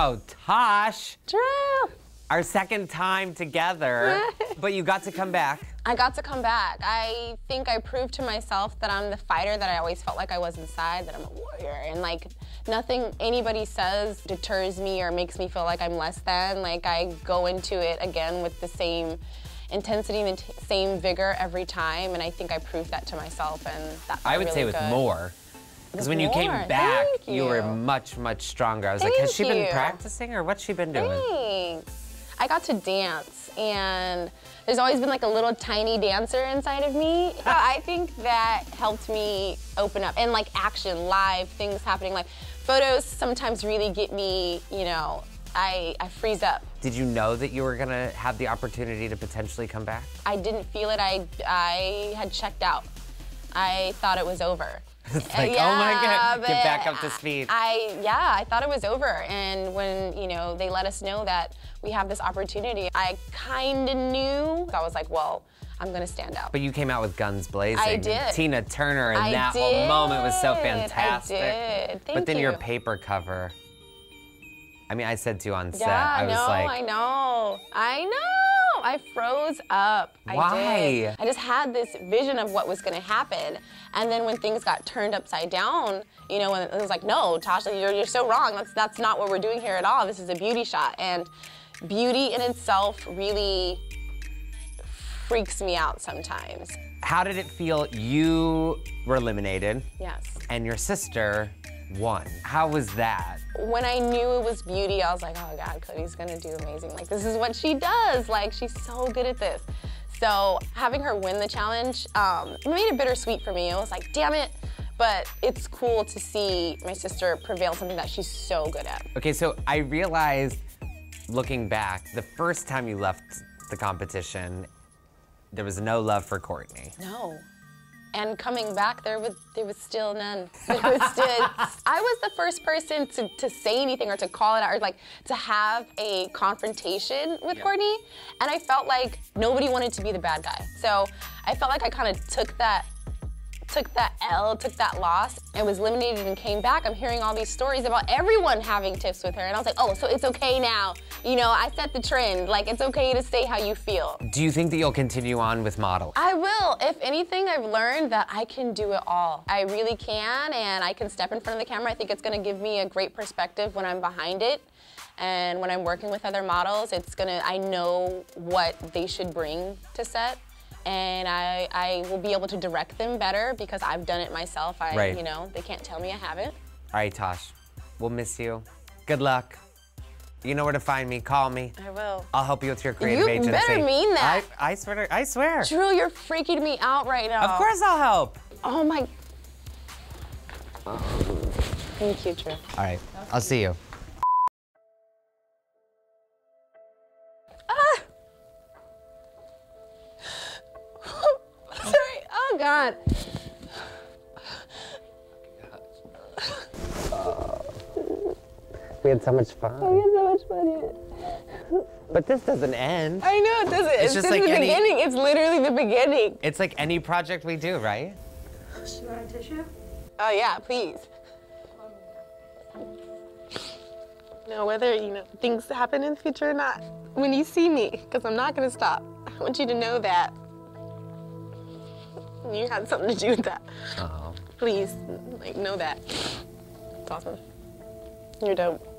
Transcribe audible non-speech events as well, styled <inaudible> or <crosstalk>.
Oh, Tash, Drew. our second time together, <laughs> but you got to come back. I got to come back. I think I proved to myself that I'm the fighter that I always felt like I was inside, that I'm a warrior. And like nothing anybody says deters me or makes me feel like I'm less than. Like I go into it again with the same intensity and the same vigor every time. And I think I proved that to myself. And that I would really say with good. more. Because when you came more, back, thank you. were much, much stronger. I was like, has Thank she been you. practicing or what's she been doing? Thanks. I got to dance, and there's always been like a little tiny dancer inside of me. <laughs> So I think that helped me open up and like action, live things happening. Like photos sometimes really get me, you know, I, I freeze up. Did you know that you were gonna have the opportunity to potentially come back? I didn't feel it. I, I had checked out. I thought it was over. It's like, oh my God, get back up to speed. I yeah, I thought it was over, and when you know they let us know that we have this opportunity, I kind of knew. I was like, well, I'm gonna stand out. But you came out with guns blazing. I did. Tina Turner, and I that whole moment was so did. I fantastic. did. but Thank then your paper cover. I mean, I said to you on set, yeah, I was no, like, I know, I know. I froze up. I Why? did. I just had this vision of what was gonna happen, and then when things got turned upside down, you know, when it was like, no, Tasha, you're, you're so wrong. That's that's not what we're doing here at all. This is a beauty shot, and beauty in itself really freaks me out sometimes. how did it feel? You were eliminated, Yes. and your sister won. How was that? when I knew it was beauty, I was like, oh God, Cody's gonna do amazing. Like, this is what she does. Like, she's so good at this. So having her win the challenge um, it made it bittersweet for me. I was like, damn it. But it's cool to see my sister prevail something that she's so good at. Okay, so I realized, looking back, the first time you left the competition, there was no love for Courtney. No. And coming back, there was there was still none. There was still, <laughs> I was the first person to, to say anything or to call it out or like to have a confrontation with Courtney. And I felt like nobody wanted to be the bad guy. So I felt like I kind of took that took that L, took that loss, and was eliminated and came back. I'm hearing all these stories about everyone having tips with her. And I was like, oh, so it's okay now. You know, I set the trend. Like, it's okay to say how you feel. Do you think that you'll continue on with model? I will. If anything, I've learned that I can do it all. I really can, and I can step in front of the camera. I think it's gonna give me a great perspective when I'm behind it. And when I'm working with other models, it's gonna, I know what they should bring to set. And I, I will be able to direct them better because I've done it myself. I, Right. you know, they can't tell me I haven't. All right, Tash, we'll miss you. Good luck. You know where to find me. Call me. I will. I'll help you with your creative You agency. better mean that. I, I swear. To, I swear. Drew, you're freaking me out right now. Of course, I'll help. Oh my. Thank you, Drew. All right, I'll see you. God. We had so much fun. We had so much fun. But this doesn't end. I know it doesn't. It's, just just like the any- beginning. It's literally the beginning. It's like any project we do, right? Do you want a tissue? Oh yeah, please. No, whether you know things happen in the future or not, when you see me, because I'm not gonna stop. I want you to know that you had something to do with that. Oh. Please, like know that. It's awesome. You're dope.